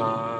Uh...